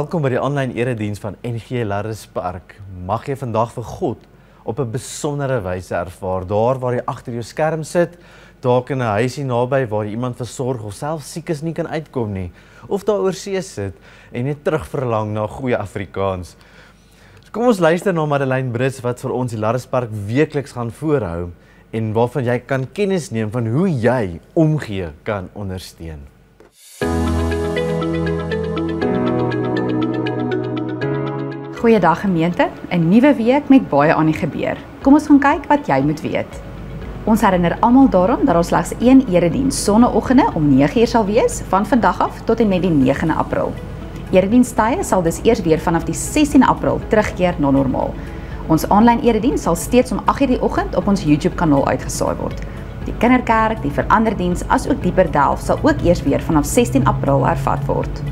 Welkom by die aanlyn erediens van NG Larris Park. Mag jy vandag vir God op 'n besondere wyse ervaar, daar waar jy agter jou skerm sit, dalk in 'n huisie naby waar jy iemand versorg of self siek is nie kan uitkom nie, of daar oor see sit en net terugverlang na goeie Afrikaans. So kom ons luister na Madeleine Brits wat vir ons die Larris Park weekliks gaan voorhou en waarvan jy kan kennis neem van hoe jy omgee kan ondersteun. Goeiedag gemeente, 'n nuwe week met baie aan die gebeur. Kom ons gaan kyk wat jy moet weet. Ons herinner almal daaraan dat daar slegs een erediens sonnaandoggende om 9uur sal wees van vandag af tot en met die 9de April. Eredienstye sal dus eers weer vanaf die 16 April terugkeer na normaal. Ons aanlyn erediens sal steeds om 8uur die oggend op ons YouTube kanaal uitgesaai word. Die kinderkerk, die veranderdiens asook dieper delf sal ook eers weer vanaf 16 April hervat word.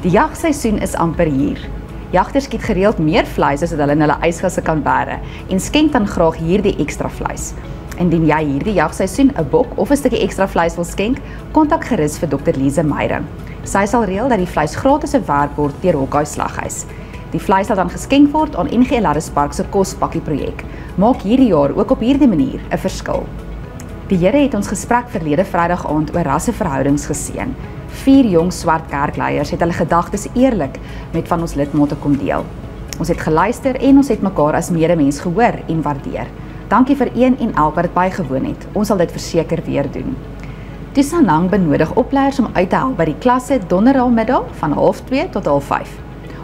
Die jagseisoen is amper hier. Jagters skiet gereeld meer vleis as wat hulle in hulle ysgasse kan bære en skenk dan graag hierdie ekstra vleis. Indien jy hierdie jagseisoen 'n bok of 'n stukkie ekstra vleis wil skenk, kontak gerus vir Dr. Lize Meyering. Sy sal reël dat die vleis gratis verwerk word deur Hokkai Slaghuis. Die vleis sal dan geskenk word aan NG Larris Park se kospakkie projek. Maak hierdie jaar ook op hierdie manier 'n verskil. Die Here het ons gesprek verlede Vrydag aand oor rasseverhoudings geseën. Vier jong swart kerkleiers het hulle gedagtes eerlik met van ons lidmate kom deel. Ons het geluister en ons het mekaar as medemens gehoor en waardeer. Dankie vir een en elk wat dit bygewoon het. Ons sal dit verseker weer doen. Tusanang benodig opleiers om uit te help by die klasse donderdagmiddag van 0.30 tot 0.5.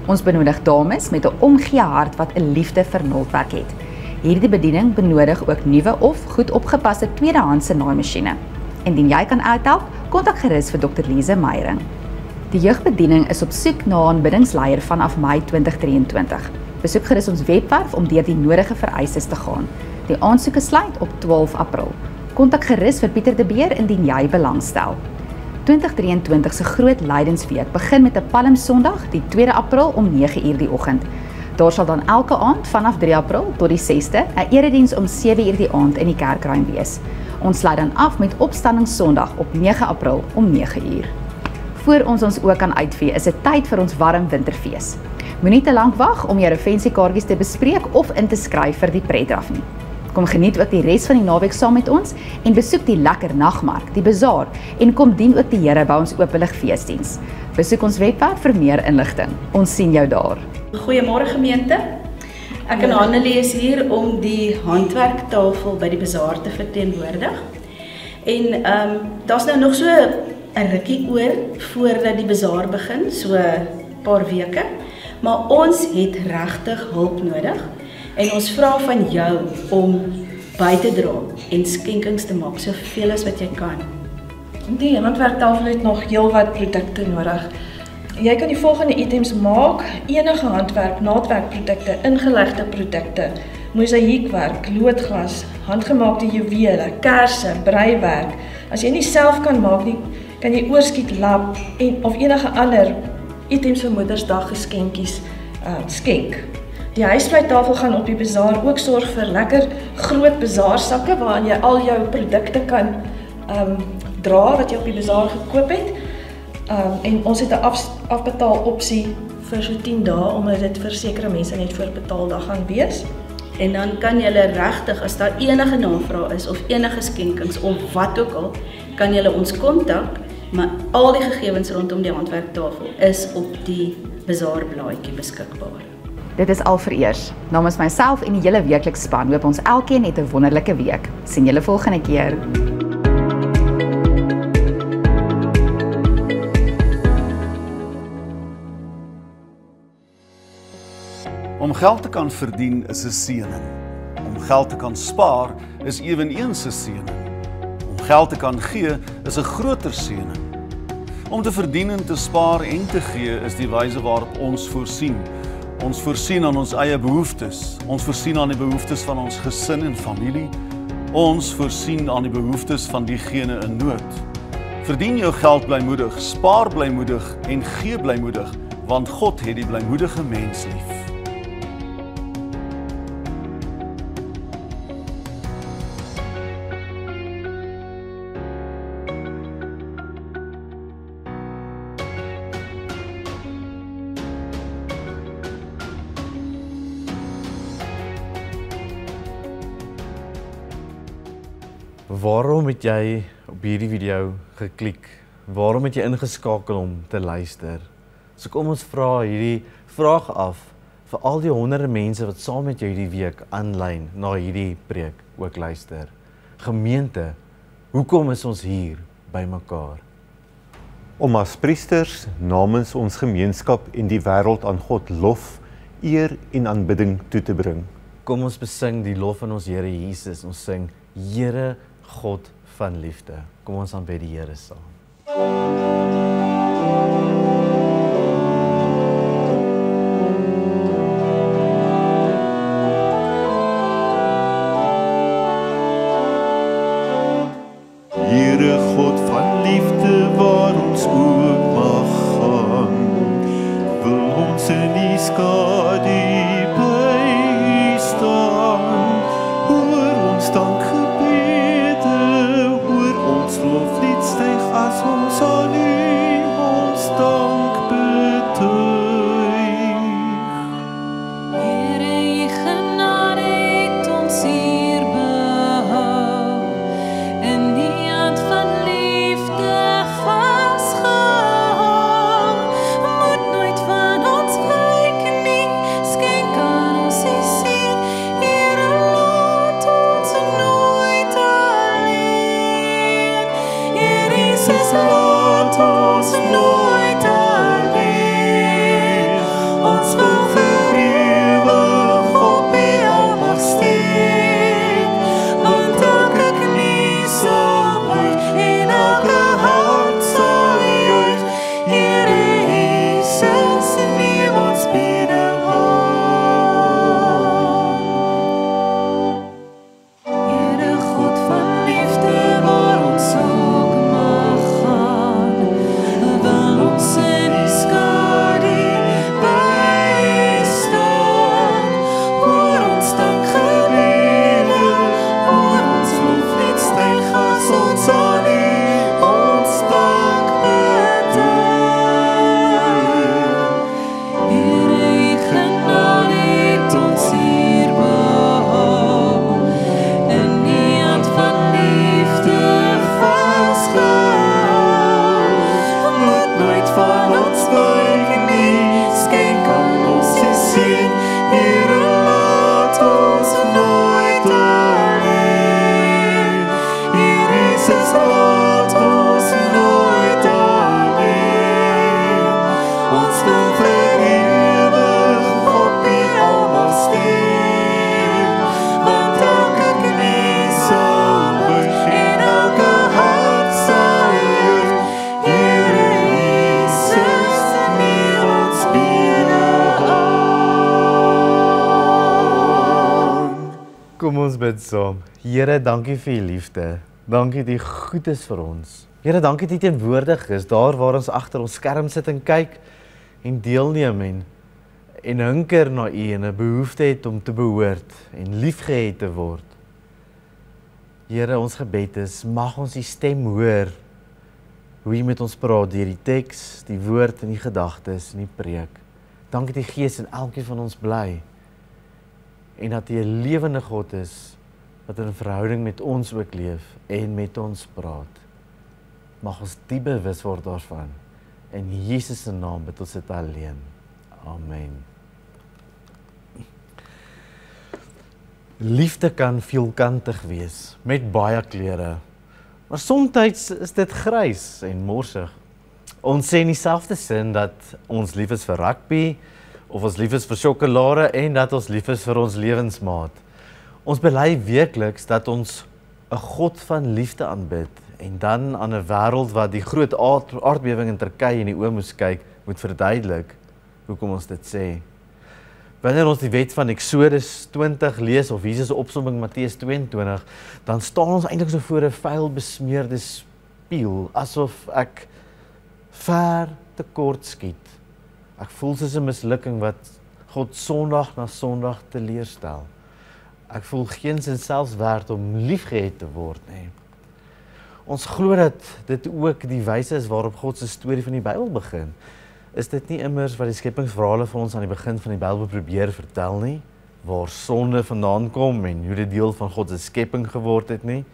Ons benodig dames met 'n omgee hart wat 'n liefde vir nulwerk het. Hierdie bediening benodig ook nuwe of goed opgepaste tweedehandse naaimasjiene. Indien jy kan uithelp, kontak gerus vir Dr. Lize Meyering. Die jeugbediening is op soek na 'n aanbiddingsleier vanaf Mei 2023. Besoek gerus ons webwerf om deur die nodige vereistes te gaan. Die aansoeke sluit op 12 April. Kontak gerus vir Pieter de Beer indien jy belangstel. 2023 se groot lydensweek begin met 'n Palm Sondag, die 2 April om 9uur die oggend. Daar sal dan elke aand vanaf 3 April tot die 6de 'n erediens om 7uur die aand in die kerkruim wees. Ons sluit dan af met Opstanding Sondag op 9 April om 9uur. Voor ons ons ook kan uitvee, is dit tyd vir ons warm winterfees. Moenie te lank wag om jou revensiekaartjies te bespreek of in te skryf vir die pretdraf nie. Kom geniet ook die res van die naweek saam met ons en besoek die lekker nagmark, die bazaar en kom dien ook die Here by ons oopelig feesdiens. Besoek ons webwerf vir meer inligting. Ons sien jou daar. Goeiemôre gemeente. Ek en Annelie is hier om die handwerktafel by die bazaar te verteenwoordig. En ehm um, daar's nou nog so 'n rukkie oor voordat die bazaar begin, so 'n paar weke. Maar ons het regtig hulp nodig en ons vra van jou om by te dra en skenkings te maak soveel as wat jy kan. Die handwerktafel het nog heelwat produkte nodig. Jy kan die volgende items maak: enige handwerk, naadwerkprodukte, ingelegde produkte, mosaïekwerk, loodglas, handgemaakte juwele, kersse, breiwerk. As jy nie self kan maak nie, kan jy oorskiet lap en of enige ander items vir Moedersdag geskenkies uh skenk. Die huisvlei-tafel gaan op die bazaar ook sorg vir lekker groot bazaarsakke waarin jy al jou produkte kan um dra wat jy op die bazaar gekoop het. Um en ons het 'n af, afbetaal opsie vir so 10 dae omdat dit vir sekere mense net voor betaaldag gaan wees. En dan kan jy regtig as daar enige navrae is of enige skenkings of wat ook al, kan jy ons kontak, maar al die gegevens rondom die handwerktafel is op die bazaarblaadjie beskikbaar. Dit is al vereers. Namens myself en die hele weeklikse span hoop ons elkeen het 'n wonderlike week. Sien julle volgende keer. Om geld te kan verdien is 'n seëning. Om geld te kan spaar is ewenigs 'n seëning. Om geld te kan gee is 'n groter seëning. Om te verdien en te spaar en te gee is die wyse waarop ons voorsien. Ons voorsien aan ons eie behoeftes. Ons voorsien aan die behoeftes van ons gesin en familie. Ons voorsien aan die behoeftes van diegene in nood. Verdien jou geld blymoedig, spaar blymoedig en gee blymoedig, want God het die blymoedige mens lief. Waarom het jy op hierdie video geklik? Waarom het jy ingeskakel om te luister? So kom ons vra hierdie vraag af vir al die honderde mense wat saam met jou hierdie week aanlyn na hierdie preek ook luister. Gemeente, hoekom is ons hier by mekaar? Om as priesters namens ons gemeenskap en die wêreld aan God lof, eer en aanbidding toe te bring. Kom ons besing die lof van ons Here Jesus. Ons sing Here God van liefde. Kom ons aanbid die Here saam. Laat ons Kom ons bid saam. Here, dankie vir u liefde. Dankie dat u goed is vir ons. Here, dankie dat u teenwoordig is daar waar ons agter ons skerm sit en kyk en deelneem en en hunker na u en 'n behoefte het om te behoort en liefgehet te word. Here, ons gebed is mag ons u stem hoor hoe u met ons praat deur die teks, die woord en die gedagtes en die preek. Dankie dat die Gees in elkeen van ons bly en dat hy 'n lewende God is wat in verhouding met ons ook leef en met ons praat. Mag ons diep bewus word daarvan. In Jesus se naam bid ons dit alleen. Amen. Liefde kan veelkantig wees met baie kleure. Maar soms is dit grys en morsig. Ons sê in dieselfde sin dat ons lief is vir rugby of ons lief is vir sjokolade en dat ons lief is vir ons lewensmaat. Ons bely weekliks dat ons 'n God van liefde aanbid en dan aan 'n wêreld wat die groot aard, aardbewing in Turkye in die oë moes kyk, moet verduidelik hoekom ons dit sê. Wanneer ons die wet van Eksodus 20 lees of Jesus se opsomming Matteus 22, dan staan ons eintlik so voor 'n vuil besmeurde spieël asof ek ver te kort skiet. Ek voel soos 'n mislukking wat God Sondag na Sondag teleurstel. Ek voel geensins selfs werd om liefgehet te word. Nee. Ons glo dat dit ook die wyse is waarop God se storie van die Bybel begin. Is dit nie immers wat die skepingsverhale vir ons aan die begin van die Bybel probeer vertel nie, waar sonde vandaan kom en hoe dit deel van God se skepping geword het nie?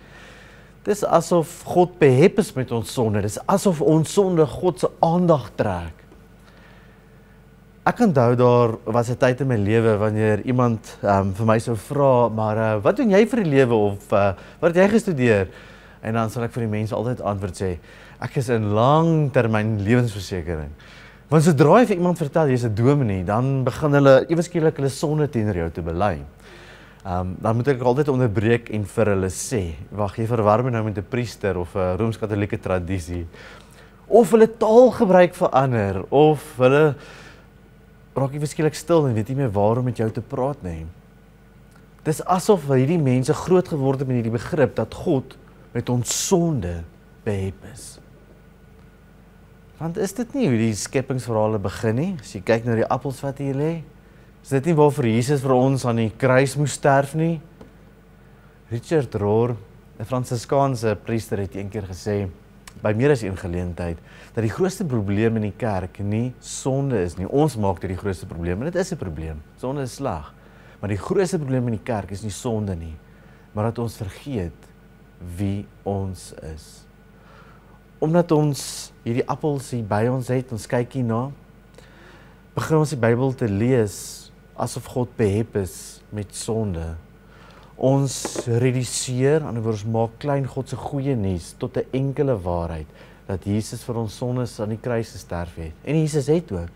Dis asof God behep is met ons sonde. Dis asof ons sonde God se aandag trek. Ek onthou daar was 'n tyd in my lewe wanneer iemand um, vir my sou vra, maar uh, wat doen jy vir die lewe of uh, wat het jy gestudeer? En dan sal ek vir die mense altyd antwoord sê, ek is in langtermyn lewensversekering. Want sodra jy vir iemand vertel jy's 'n dominee, dan begin hulle ewe skielik hulle sonde teenoor jou te bely. Ehm um, dan moet ek altyd onderbreek en vir hulle sê, wag, jy verwarm nou met 'n priester of 'n rooms-katolieke tradisie. Of hulle taalgebruik verander of hulle raak jy verskillik stil en weet nie meer waarom met jou te praat nie. Dis asof hierdie mense groot geword het met hierdie begrip dat God met ons sonde behep is. Want is dit nie hoe die skepingsverhale begin nie? As jy kyk na die appels wat hier lê, is dit nie waarvoor Jesus vir ons aan die kruis moes sterf nie? Richard Rohr, 'n Fransiskaanse priester het eendag gesê by meer as een geleentheid dat die grootste probleem in die kerk nie sonde is nie. Ons maak dit die grootste probleem en dit is 'n probleem. Sonde is sleg. Maar die grootste probleem in die kerk is nie sonde nie, maar dat ons vergeet wie ons is. Omdat ons hierdie appels hier by ons het, ons kyk hierna, begin ons die Bybel te lees asof God behep is met sonde. Ons reduseer, aan die woord, maak klein God se goeie nuus tot 'n enkele waarheid dat Jesus vir ons sondes aan die kruis gesterf het. En Jesus het ook.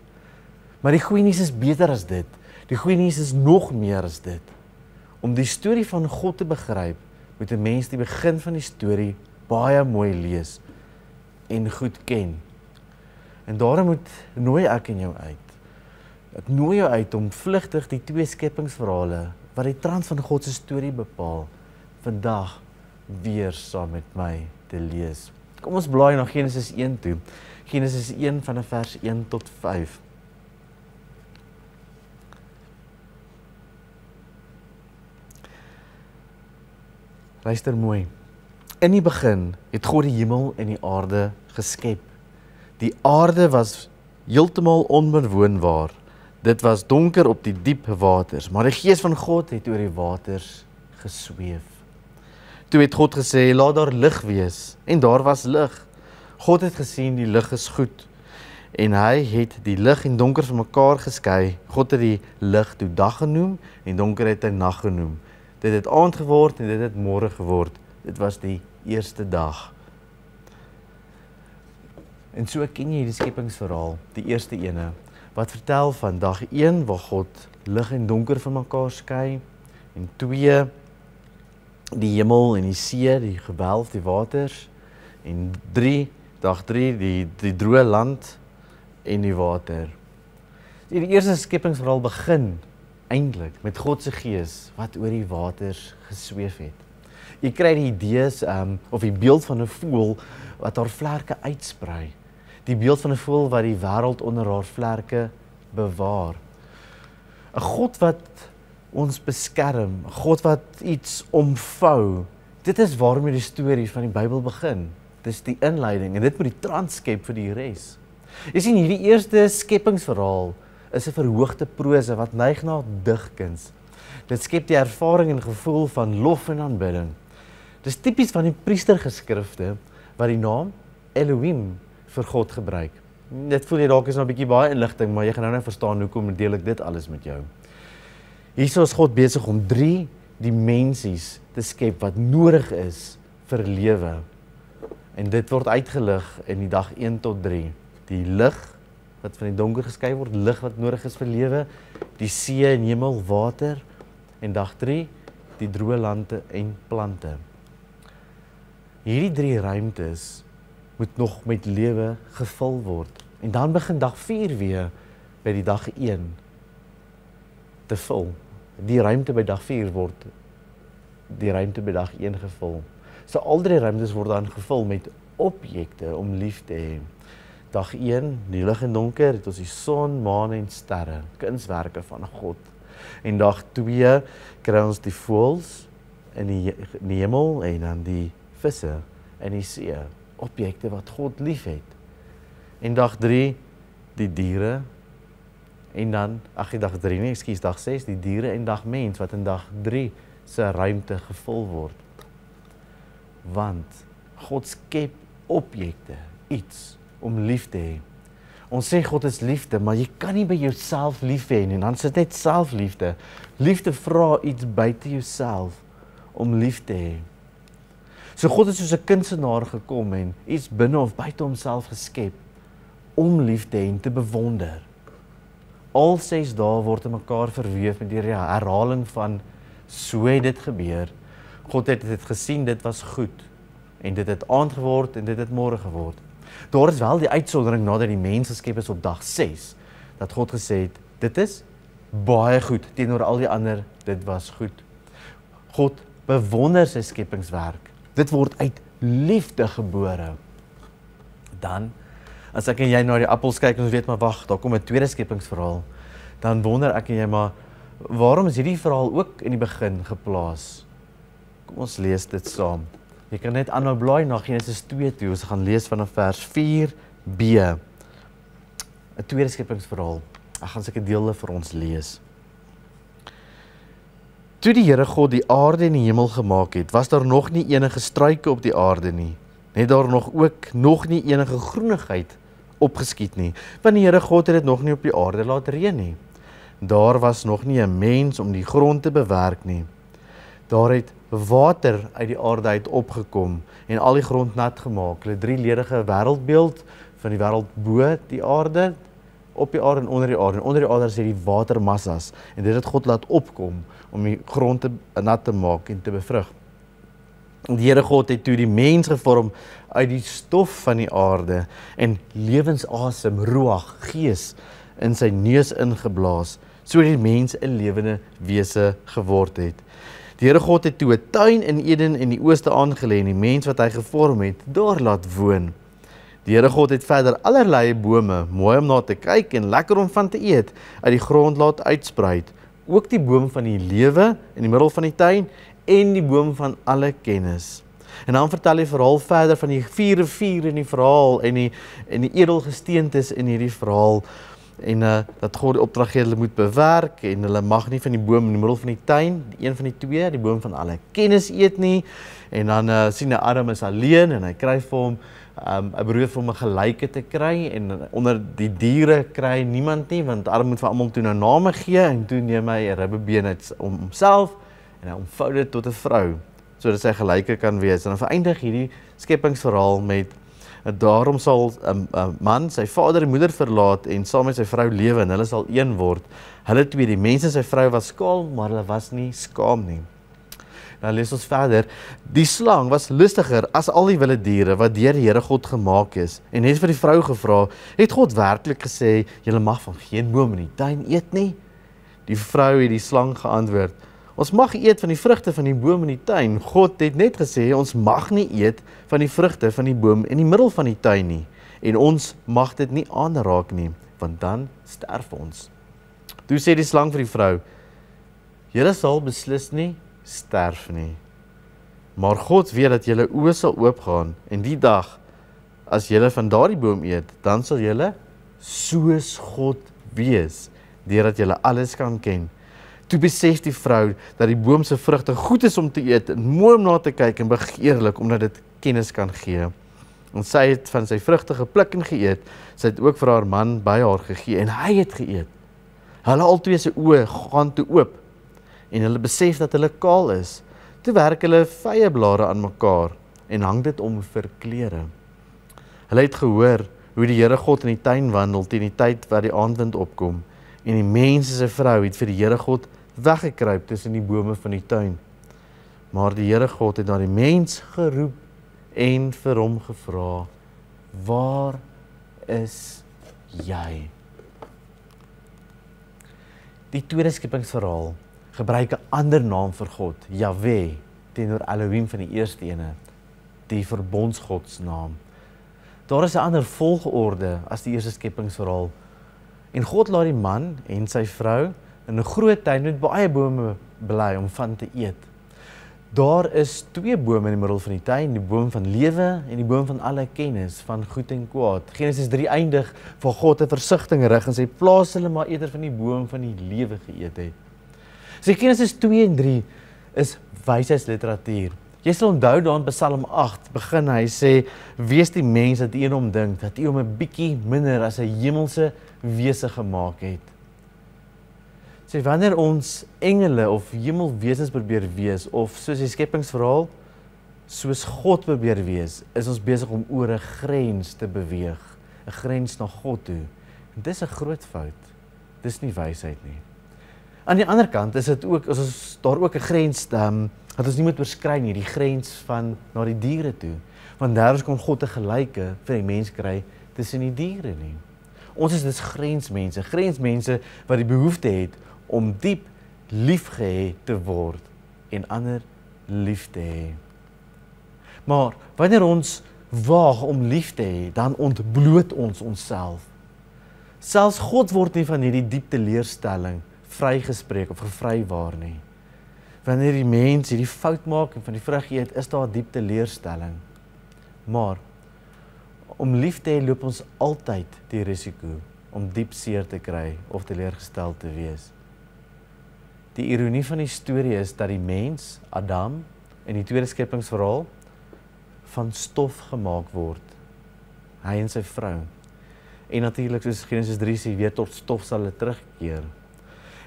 Maar die goeie nuus is beter as dit. Die goeie nuus is nog meer as dit. Om die storie van God te begryp, moet 'n mens die begin van die storie baie mooi lees en goed ken. En daarom moet nooi ek en jou uit. Ek nooi jou uit om vlugtig die twee skepingsverhale wat die trant van God se storie bepaal vandag weer saam met my te lees. Kom ons blaai na Genesis 1 toe. Genesis 1 van vers 1 tot 5. Luister mooi. In die begin het God die hemel en die aarde geskep. Die aarde was heeltemal onbewoonbaar. Dit was donker op die diep waters, maar die gees van God het oor die waters gesweef. Toe het God gesê: "Laat daar lig wees." En daar was lig. God het gesien die lig is goed en hy het die lig en donker van mekaar geskei. God het die lig toe dag genoem en donker het hy nag genoem. Dit het aand geword en dit het môre geword. Dit was die eerste dag. En so ken jy die skepingsverhaal, die eerste ene wat vertel van dag 1 waar God lig en donker van mekaar skei en 2 die hemel en die see, die gewelf, die waters en 3 dag 3 die die droë land en die water. Die eerste skepingsverhaal begin eintlik met God se gees wat oor die waters gesweef het. Jy kry die idees um of die beeld van 'n voël wat haar vlerke uitsprei. Die beeld van 'n voël wat die wêreld onder haar vlerke bewaar. 'n God wat ons beskerm, 'n God wat iets omvou. Dit is waarom die storie van die Bybel begin. Dis die inleiding en dit moet die transkep vir die res. Jy sien hierdie eerste skepingsverhaal is 'n verhoogde prose wat neig na digkuns. Dit skep die ervaring en gevoel van lof en aanbidding. Dis tipies van die priestergeskrifte wat die naam Elohim vir God gebruik. Dit voel jy dalk is nou 'n bietjie baie inligting, maar jy gaan nou net verstaan hoekom deel ek dit alles met jou. Hierso is God besig om 3 dimensies te skep wat nodig is vir lewe. En dit word uitgelig in die dag 1 tot 3. Die lig wat van die donker geskei word, lig wat nodig is vir lewe, die see en hemel, water en dag 3 die droë lande en plante. Hierdie drie ruimtes moet nog met lewe gevul word. En dan begin dag 4 weer by die dag 1 te vul. Die ruimte by dag 4 word die ruimte by dag 1 gevul. So al drie ruimtes word dan gevul met objekte om lief te hê. Dag 1, die lig en donker, het ons die son, maan en sterre, kunswerke van God. En dag 2 kry ons die voëls in die, in die hemel en dan die visse in die see, objekte wat God liefhet. En dag 3 die diere en dan ag die dag 3 nie, ekskuus, dag 6 die diere en dag mens wat in dag 3 se ruimte gevul word. Want God skep objekte, iets om lief te hê. Ons sê God is liefde, maar jy kan nie by jouself lief hê nie. Dan sit net selfliefde. Liefde vra iets buite jouself om lief te hê. So God het soos 'n kunstenaar gekom en iets binne of buite homself geskep om lief te hê en te bewonder. Al ses dae word in mekaar verweef met die herhaling van so het dit gebeur. God het dit gesien, dit was goed en dit het aand geword en dit het môre geword. Daar is wel die uitsondering nadat die mens geskep is op dag 6 dat God gesê het dit is baie goed teenoor al die ander dit was goed. God bewonder sy skepingswerk. Dit word uit liefde gebore. Dan as ek en jy na die appels kyk en ons weet maar wag, daar kom 'n tweede skepingsverhaal, dan wonder ek en jy maar waarom is hierdie verhaal ook in die begin geplaas? Kom ons lees dit saam. Jy kan net aanhou blaai na Genesis 2 toe. Ons gaan lees vanaf vers 4b. 'n Tweede skepingsverhaal. Ek gaan seker dele vir ons lees. Toe die Here God die aarde en die hemel gemaak het, was daar nog nie enige struike op die aarde nie. Net daar nog ook nog nie enige groenigheid opgeskiet nie, want die Here God het dit nog nie op die aarde laat reën nie. Daar was nog nie 'n mens om die grond te bewerk nie. Daar het water uit die aarde uit opgekom en al die grond nat gemaak. Hulle drieledige wêreldbeeld van die wêreld bo die aarde, op die aarde en onder die aarde. En onder die aarde is hierdie watermassas en dit het God laat opkom om die grond te nat te maak en te bevrug. Die Here God het toe die mens gevorm uit die stof van die aarde en lewensasem, ruach, gees in sy neus ingeblaas sodat die mens 'n lewende wese geword het. Die Here God het toe 'n tuin in Eden in die ooste aangelê en die mens wat hy gevorm het, daar laat woon. Die Here God het verder allerlei bome, mooi om na te kyk en lekker om van te eet, uit die grond laat uitsprei. Ook die boom van die lewe in die middel van die tuin en die boom van alle kennis. En dan vertel hy verhaal verder van die vier riviere in die verhaal en die en die edelgesteentes in hierdie verhaal en uh dat God die opdrag gee hulle moet bewerk en hulle mag nie van die boom in die middel van die tuin, die een van die twee, die boom van alle kennis eet nie. En dan uh sien hy Adam is alleen en hy kry vir hom um 'n brood vir hom 'n gelyke te kry en onder die diere kry niemand nie want Adam moet vir almal toe nou name gee en toe neem hy 'n ribbebeen uit om homself en hy omvou dit tot 'n vrou sodat sy gelyke kan wees. En dan vereindig hierdie skepingsverhaal met daarom sal 'n um, man sy vader en moeder verlaat en saam met sy vrou lewe en hulle sal een word. Hulle twee, die mens en sy vrou was skaal, maar hulle was nie skaam nie. Nou lees ons verder. Die slang was lustiger as al die wilde diere wat deur die Here God gemaak is en het vir die vrou gevra: "Het God werklik gesê jy mag van geen boom in die tuin eet nie?" Die vrou het die slang geantwoord: Ons mag eet van die vrugte van die boom in die tuin. God het net gesê ons mag nie eet van die vrugte van die boom in die middel van die tuin nie en ons mag dit nie aanraak nie want dan sterf ons. Toe sê die slang vir die vrou: Julle sal beslis nie sterf nie. Maar God weet dat julle oë sal oopgaan en die dag as julle van daardie boom eet, dan sal julle soos God wees, deurdat julle alles kan ken. Toe besef die vrou dat die boom se vrugte goed is om te eet en mooi om na te kyk en begeerlik omdat dit kennis kan gee. En sy het van sy vrugte gepluk en geëet. Sy het ook vir haar man by haar gegee en hy het geëet. Hulle albei se oë gaan toe oop en hulle besef dat hulle kaal is. Toe werk hulle vye blare aan mekaar en hang dit om vir klere. Hulle het gehoor hoe die Here God in die tuin wandel teen die tyd wat die aandwind opkom en die mens se vrou het vir die Here God weggekruip tussen die bome van die tuin. Maar die Here God het na die mens geroep en vir hom gevra: "Waar is jy?" Die tweede skepingsverhaal gebruik 'n ander naam vir God, Jahwe, teenoor Elohim van die eerste ene, die verbondsgod se naam. Daar is 'n ander volgorde as die eerste skepingsverhaal. En God laat die man en sy vrou in 'n groot tuin met baie bome bly om van te eet. Daar is twee bome in die middel van die tuin, die boom van lewe en die boom van alle kennis van goed en kwaad. Genesis 3 eindig vir God 'n versigtiging rig en sy plaas hulle maar eerder van die boom van die lewe geëet het. So Genesis 2 en 3 is wysheidsliteratuur. Jy sal onthou daar in Psalm 8 begin hy sê wees die mens dat een hom dink dat hy hom 'n bietjie minder as 'n hemelse wese gemaak het. Sê wanneer ons engele of hemelwesens probeer wees of soos die skepingsverhaal soos God probeer wees, is ons besig om oor 'n grens te beweeg, 'n grens na God toe. En dis 'n groot fout. Dis nie wysheid nie. Aan die ander kant is dit ook as ons daar ook 'n grens um, dat ons nie moet oorskry nie, die grens van na die diere toe. Want daar's kon God 'n gelyke vir die mens kry tussen die diere nie. Ons is dis grensmense, grensmense wat die behoefte het om diep liefgehê te word en ander lief te hê. Maar wanneer ons waag om lief te hê, dan ontbloot ons onsself. Selfs God word nie van hierdie diep teleurstelling vrygespreek of gevrywaar nie. Wanneer die mens hierdie fout maak en van die vrug eet, is daar diep teleurstelling. Maar om lief te hê loop ons altyd die risiko om diep seer te kry of teleurgestel te wees. Die ironie van die storie is dat die mens, Adam, in die tweede skepingsverhaal van stof gemaak word. Hy en sy vrou. En natuurlik soos Genesis 3 sê, weer tot stof sal hulle terugkeer.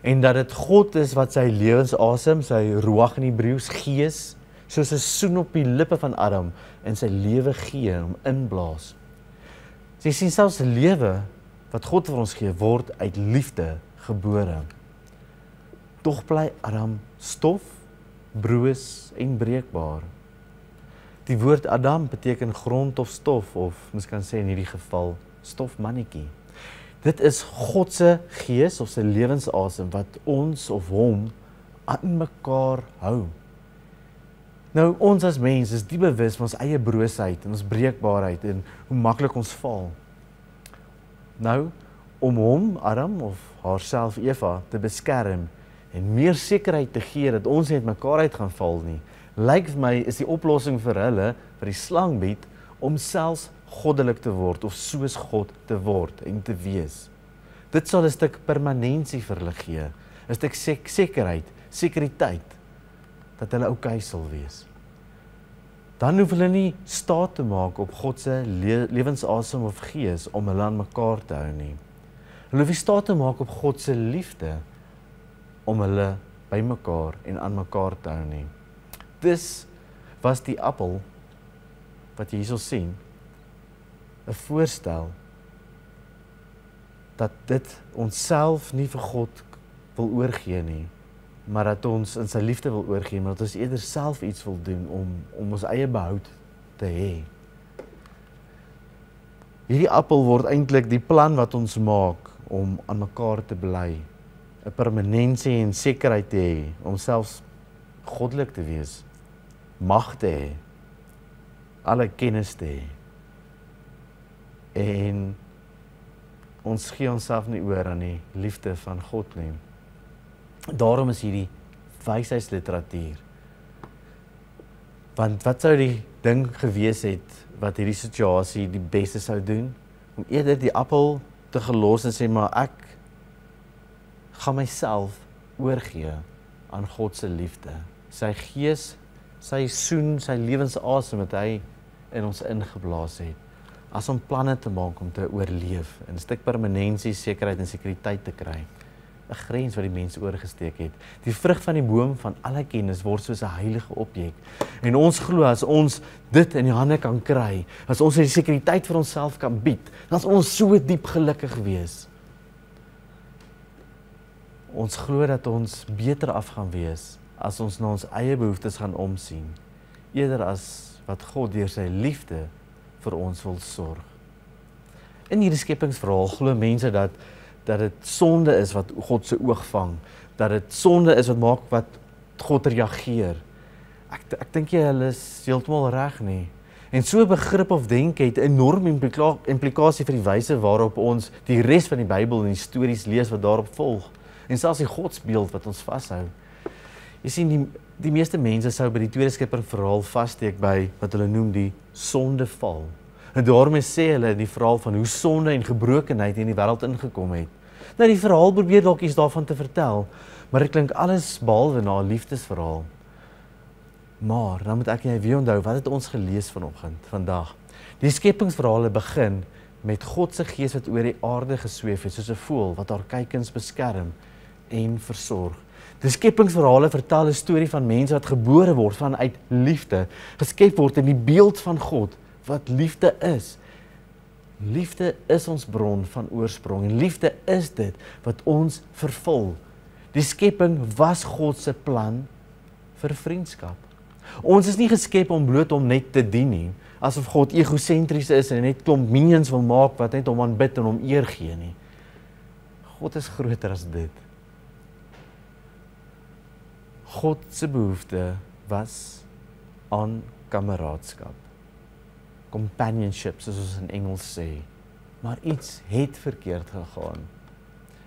En dat dit God is wat sy lewensasem, sy ruach in Hebreëus gees, soos 'n soen op die lippe van Adam in sy lewe gee om inblaas. Jy sien selfs lewe wat God vir ons gee word uit liefde gebore. Tog bly Adam stof, broos en breekbaar. Die woord Adam beteken grond of stof of mens kan sê in hierdie geval stofmannetjie. Dit is God se gees of sy lewensasem wat ons of hom aan mekaar hou. Nou ons as mense is diep bewus van ons eie broosheid en ons breekbaarheid en hoe maklik ons val. Nou om hom Adam of haarself Eva te beskerm en meer sekerheid te gee dat ons nie met mekaar uit gaan val nie. Lyk vir my is die oplossing vir hulle wat die slang bied om selfs goddelik te word of soos God te word en te wees. Dit sal 'n stuk permanensie vir hulle gee, 'n stuk sek sekerheid, sekuriteit dat hulle oukei sal wees. Dan hoef hulle nie staat te maak op God se le lewensasem of gees om hulle aan mekaar te hou nie. Hulle hoef nie staat te maak op God se liefde om hulle bymekaar en aan mekaar te hou nie. Dis was die appel wat jy hierso sien 'n voorstel dat dit onsself nie vir God wil oorgee nie maar dat ons in sy liefde wil oorgee maar dat ons eerder self iets wil doen om om ons eie behoud te hê. Hierdie appel word eintlik die plan wat ons maak om aan mekaar te bly, 'n permanensie en sekerheid te hê, om selfs goddelik te wees, mag te hê, alle kennis te hê. En ons gee onsself nie oor aan die liefde van God nie. Daarom is hierdie wysheidsliteratuur. Want wat sou die ding gewees het wat hierdie situasie die beste sou doen? Om eerder die appel te gelos en sê maar ek gaan myself oorgee aan God se liefde. Sy gees, sy soen, sy lewensasem wat hy in ons ingeblaas het. As om planne te maak om te oorleef, 'n stuk permanensie, sekerheid en sekuriteit te kry. 'n grens wat die mens oorgesteek het. Die vrug van die boom van alle kennis word soos 'n heilige objek. En ons glo as ons dit in die hande kan kry, as ons die sekuriteit vir onsself kan bied, dan is ons so diep gelukkig wees. Ons glo dat ons beter af gaan wees as ons na ons eie behoeftes gaan omsien, eerder as wat God deur sy liefde vir ons wil sorg. In hierdie skepingsverhaal glo mense dat dat dit sonde is wat God se oog vang, dat dit sonde is wat maak wat God reageer. Ek ek dink jy hulle is heeltemal reg nie. En so begrip of denk het 'n enorme implika implikasie vir die wyse waarop ons die res van die Bybel en die stories lees wat daarop volg. En selfs die godsbeeld wat ons vashou. Jy sien die die meeste mense sou by die tweede skepper verhaal vassteek by wat hulle noem die sondeval. En daarmee sê hulle die verhaal van hoe sonde en gebrokenheid in die wêreld ingekom het. Nou die verhaal probeer dalk iets daarvan te vertel, maar dit klink alles behalwe na 'n liefdesverhaal. Maar dan moet ek en jy weer onthou wat het ons gelees vanoggend, vandag. Die skepingsverhale begin met God se gees wat oor die aarde gesweef het soos 'n voël wat haar kuikens beskerm en versorg. Die skepingsverhale vertel 'n storie van mense wat gebore word vanuit liefde, geskep word in die beeld van God wat liefde is. Liefde is ons bron van oorsprong en liefde is dit wat ons vervul. Die skepping was God se plan vir vriendskap. Ons is nie geskep om bloot om net te dien nie, asof God egosentries is en net klomp minions wil maak wat net hom aanbid en hom eer gee nie. God is groter as dit. God se behoefte was aan kameraadskap. Companionship soos ons in Engels sê. Maar iets het verkeerd gegaan.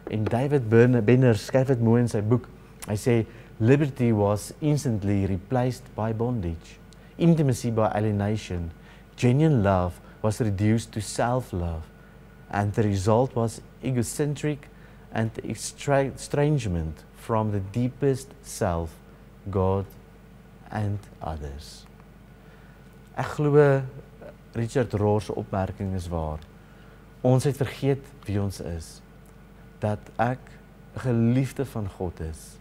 En David Benner skryf dit mooi in sy boek. Hy sê liberty was instantly replaced by bondage. Intimacy by alienation. Genuine love was reduced to self-love. And the result was egocentric and estrangement from the deepest self, God and others. Ek glo Richard Rohr se opmerking is waar. Ons het vergeet wie ons is. Dat ek 'n geliefde van God is.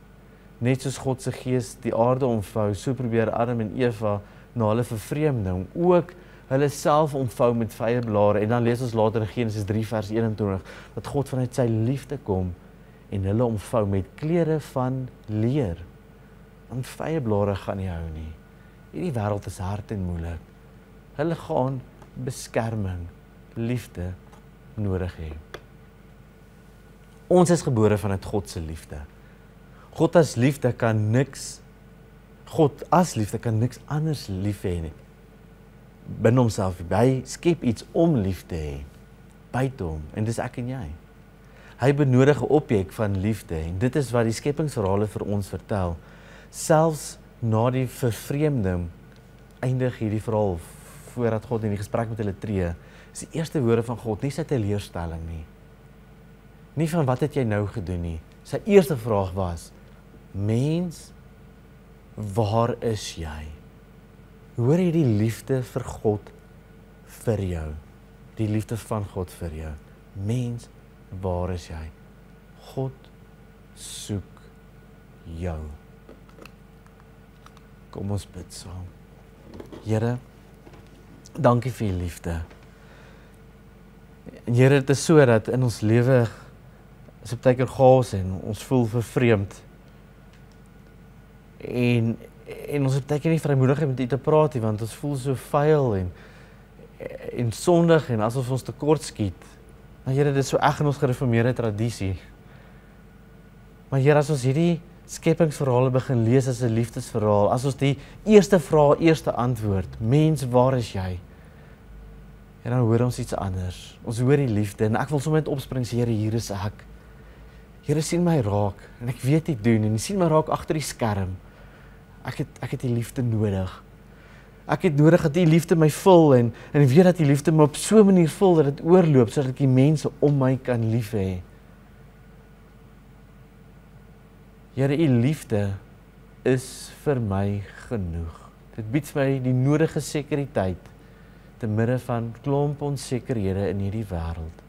Net soos God se gees die aarde omvou, so probeer Adam en Eva na hulle vervreemding ook hulle self omvou met vrye blare en dan lees ons later in Genesis 3 vers 21 dat God vanuit sy liefde kom en hulle omvou met klere van leer. Want vrye blare gaan nie hou nie. Hierdie wêreld is hard en moeilik. Hulle gaan beskerming, liefde nodig hê. Ons is gebore vanuit God se liefde. God as liefde kan niks God as liefde kan niks anders lief hê nie. Binne homself, hy skep iets om lief te hê buite hom en dis ek en jy. Hy benodig 'n objek van liefde en dit is wat die skepingsverhale vir ons vertel. Selfs na die vervreemding eindig hierdie verhaal voordat God in die gesprek met hulle tree. Is die eerste woorde van God nie sy teleurstelling nie. Nie van wat het jy nou gedoen nie. Sy eerste vraag was: Mens, waar is jy? Hoor jy die liefde vir God vir jou? Die liefde van God vir jou. Mens, waar is jy? God soek jou. Kom ons bid saam. Here, dankie vir u liefde. En Here, dit is so dat in ons lewe is dit baie keer chaos en ons voel vervreemd. En en ons het baie keer nie vrymoedigheid om dit te praat nie want ons voel so vuil en en sondig en asof ons tekort skiet. Maar Here, dit is so eg in ons gereformeerde tradisie. Maar Here, as ons hierdie skepingsverhale begin lees as 'n liefdesverhaal, as ons die eerste vraag, eerste antwoord, mens, waar is jy? En dan hoor ons iets anders. Ons hoor die liefde en ek wil sommer net opspring sê Here, hier is ek. Here sien my raak en ek weet dit doen en sien my raak agter die skerm. Ek het ek het die liefde nodig. Ek het nodig dat U liefde my vul en en weet dat U liefde my op so 'n manier vul dat dit oorloop sodat ek die mense om my kan lief hê. Here, U liefde is vir my genoeg. Dit bied my die nodige sekuriteit te midde van klomp onsekerhede in hierdie wêreld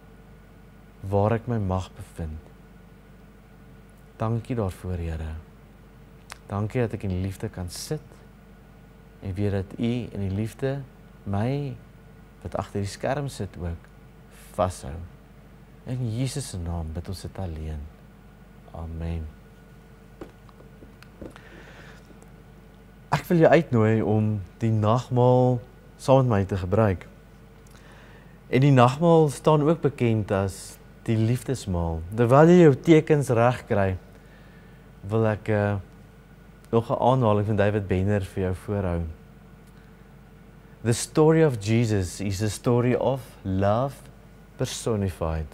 waar ek my mag bevind. Dankie daarvoor, Here. Dankie dat ek in liefde kan sit en weet dat U in die liefde my wat agter die skerm sit ook vashou. In Jesus se naam bid ons dit alleen. Amen. Ek wil jou uitnooi om die nagmaal saam met my te gebruik. En die nagmaal staan ook bekend as die liefdesmaal. Terwyl jy jou tekens reg kry, wil ek uh, nog 'n aanhaling van David Benner vir jou voorhou. The story of Jesus is a story of love personified.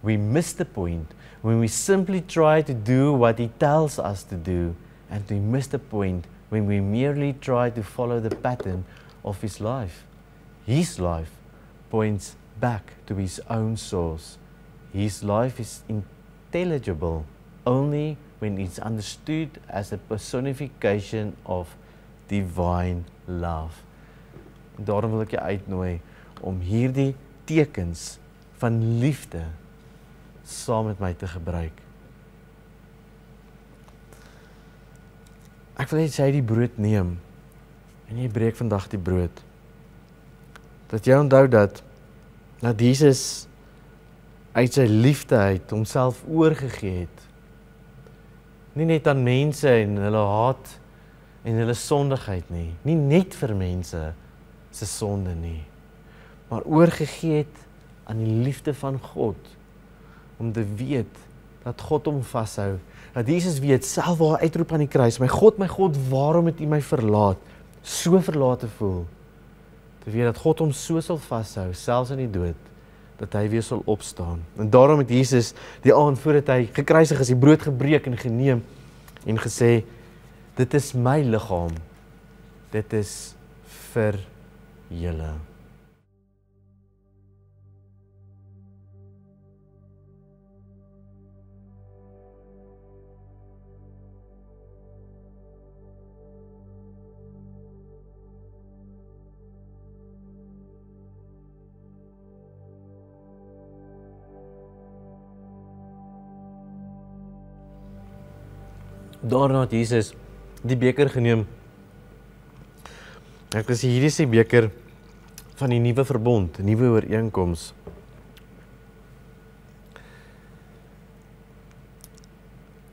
We miss the point when we simply try to do what he tells us to do and we miss the point when we merely try to follow the pattern of his life. His life points back to his own source. His life is intelligible only when it's understood as a personification of divine love. En daarom wil ek jou uitnooi om hierdie tekens van liefde saam met my te gebruik. Ek wil net jy die brood neem en jy breek vandag die brood. Dat jy onthou dat dat Jesus uit sy liefde uit homself oorgegee het. Nie net aan mense en hulle haat en hulle sondigheid nie, nie net vir mense se sonde nie, maar oorgegee het aan die liefde van God om te weet dat God hom vashou. Dat Jesus weet self waar hy uitroep aan die kruis, "My God, my God, waarom het U my verlaat?" So verlaat te voel. Te weet dat God hom so sal vashou selfs in die dood dat hy weer sal opstaan. En daarom het Jesus die aand voordat hy gekruisig is, die brood gebreek en geneem en gesê dit is my liggaam. Dit is vir julle. Daarna het Jesus die beker geneem. Ek sê hierdie is die beker van die nuwe verbond, nuwe ooreenkoms.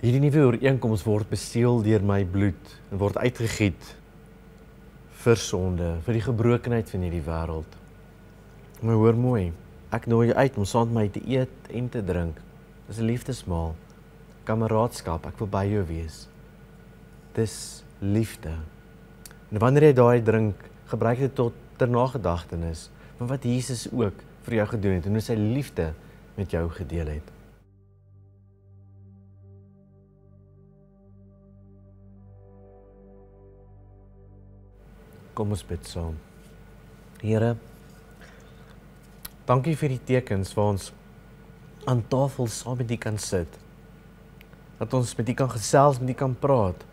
Hierdie nuwe ooreenkoms word beseël deur my bloed en word uitgegiet vir sonde, vir die gebrokenheid van hierdie wêreld. Maar hoor mooi, ek nooi jou uit om saam met my te eet en te drink. Dis 'n liefdesmaal kameraadskap, ek wil by jou wees. Dis liefde. En wanneer jy daai drink, gebruik dit tot ter nagedagtenis van wat Jesus ook vir jou gedoen het en hoe sy liefde met jou gedeel het. Kom ons bid saam. Here, dankie vir die tekens waar ons aan tafel saam met U kan sit dat ons met U kan gesels, met U kan praat.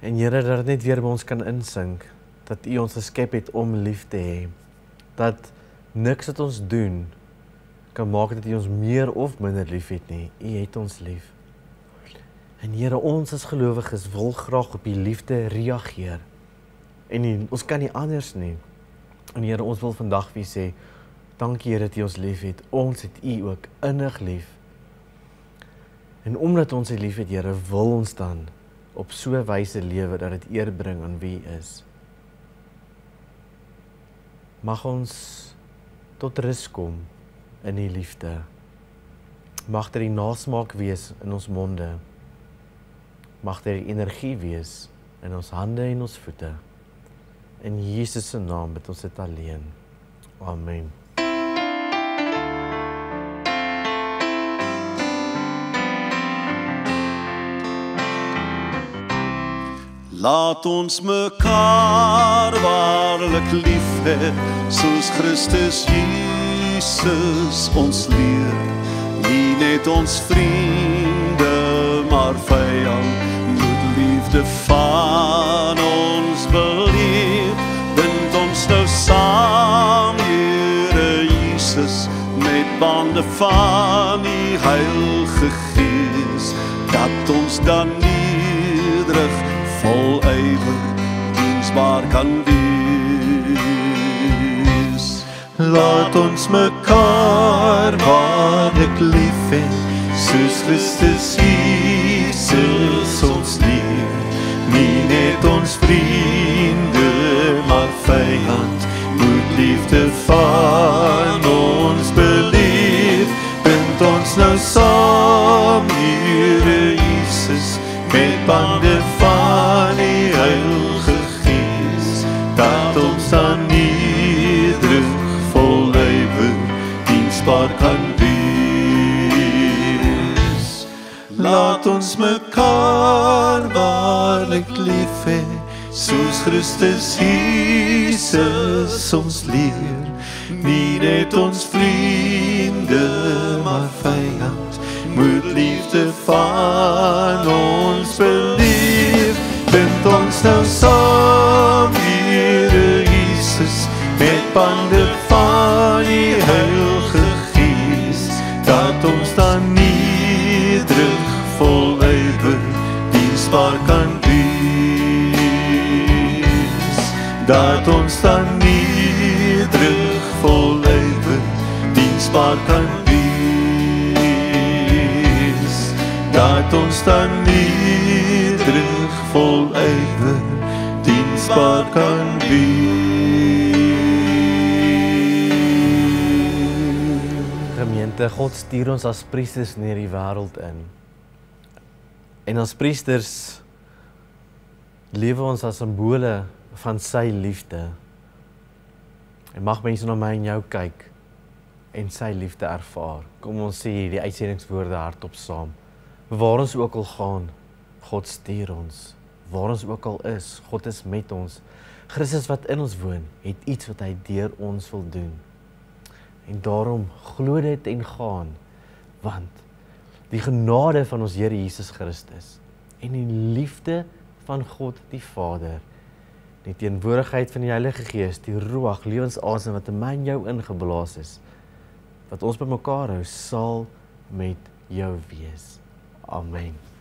En Here dat dit net weer by ons kan insink dat U ons geskep het om lief te hê. Dat niks wat ons doen kan maak dat U ons meer of minder liefhet nie. U het ons lief. En Here, ons as gelowiges wil graag op U liefde reageer. En nie, ons kan nie anders nie. En Here, ons wil vandag weer sê, dankie Here dat U ons liefhet. Ons het U ook innig lief. En omdat ons U liefhet, Here, wil ons dan op so 'n wyse lewe dat dit eer bring aan wie U is. Mag ons tot rus kom in U liefde. Mag dit die nasmaak wees in ons monde. Mag dit die energie wees in ons hande en ons voete. In Jesus se naam bid ons dit alleen. Amen. Laat ons mekaar waarlik lief hê soos Christus Jesus ons leer. Nie net ons vriende maar vyand moet liefde van ons beleef. Bind ons nou saam, Here Jesus, met bande van die Heilige Gees, dat ons dan nederig vol ywer diensbaar kan wees. Laat ons mekaar waarlik lief hê, soos Christus Jesus ons leer. Nie net ons vriende, maar vyand moet liefde van Laat ons mekaar waarlik lief hê, soos Christus Jesus ons leer. Nie net ons vriende, maar vyand moet liefde van ons dan nederig vol ywer diensbaar kan wees dat ons dan nederig vol ywer diensbaar kan wees Gemeente, God stuur ons as priesters in hierdie wêreld in. En as priesters lewe ons as simbole van sy liefde. En mag mense na my en jou kyk en sy liefde ervaar. Kom ons sê hierdie uitsendingswoorde hardop saam. Waar ons ook al gaan, God stuur ons. Waar ons ook al is, God is met ons. Christus wat in ons woon, het iets wat hy deur ons wil doen. En daarom glo dit en gaan want die genade van ons Here Jesus Christus en die liefde van God die Vader die teenwoordigheid van die Heilige Gees die ruach lewensasem wat in my en jou ingeblaas is wat ons bymekaar hou sal met jou wees. Amen